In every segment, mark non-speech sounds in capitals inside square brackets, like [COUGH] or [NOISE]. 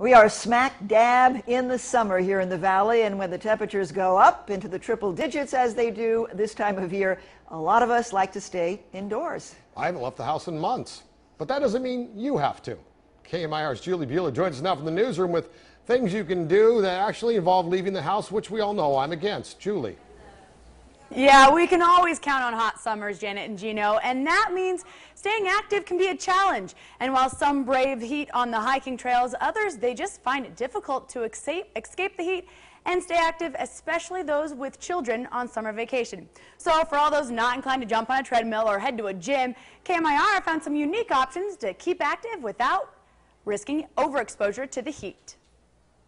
We are smack dab in the summer here in the valley, and when the temperatures go up into the triple digits as they do this time of year, a lot of us like to stay indoors. I haven't left the house in months, but that doesn't mean you have to. KMIR's Julie Bueller joins us now from the newsroom with things you can do that actually involve leaving the house, which we all know I'm against. Julie. Yeah, we can always count on hot summers, Janet and Gino, and that means staying active can be a challenge. And while some brave heat on the hiking trails, others, they just find it difficult to escape, the heat and stay active, especially those with children on summer vacation. So for all those not inclined to jump on a treadmill or head to a gym, KMIR found some unique options to keep active without risking overexposure to the heat.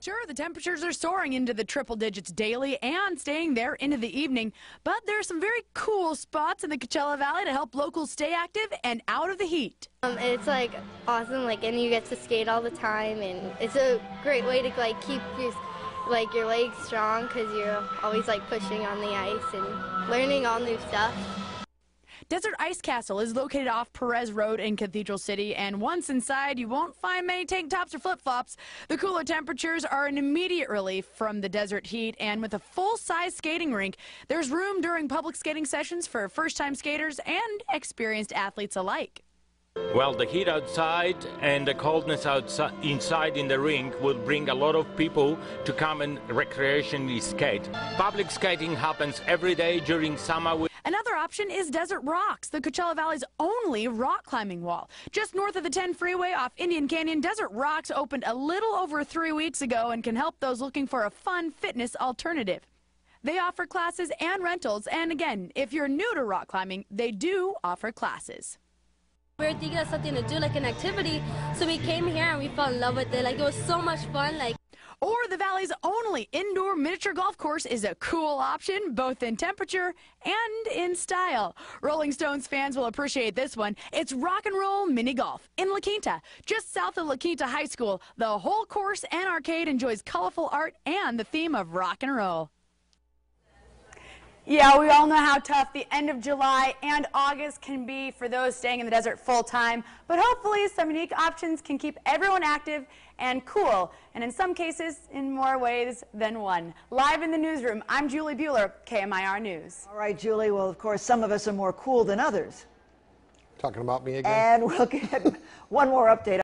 Sure, the temperatures are soaring into the triple digits daily and staying there into the evening, but there are some very cool spots in the Coachella Valley to help locals stay active and out of the heat. Um, it's like awesome, like, and you get to skate all the time, and it's a great way to like keep your like your legs strong because you're always like pushing on the ice and learning all new stuff. Desert Ice Castle is located off Perez Road in Cathedral City, and once inside, you won't find many tank tops or flip-flops. The cooler temperatures are an immediate relief from the desert heat, and with a full-size skating rink, there's room during public skating sessions for first-time skaters and experienced athletes alike. Well, the heat outside and the coldness outside, inside in the rink will bring a lot of people to come and recreationally skate. Public skating happens every day during summer. Another option is Desert Rocks, the Coachella Valley's only rock climbing wall. Just north of the 10 freeway off Indian Canyon, Desert Rocks opened a little over three weeks ago and can help those looking for a fun fitness alternative. They offer classes and rentals, and again, if you're new to rock climbing, they do offer classes. We were thinking of something to do, like an activity, so we came here and we fell in love with it. Like, it was so much fun, like... Or the valley's only indoor miniature golf course is a cool option, both in temperature and in style. Rolling Stones fans will appreciate this one. It's rock and roll mini golf in La Quinta, just south of La Quinta High School. The whole course and arcade enjoys colorful art and the theme of rock and roll. Yeah, we all know how tough the end of July and August can be for those staying in the desert full time, but hopefully some unique options can keep everyone active and cool, and in some cases, in more ways than one. Live in the newsroom, I'm Julie Bueller, KMIR News. All right, Julie. Well, of course, some of us are more cool than others. Talking about me again? And we'll get [LAUGHS] one more update.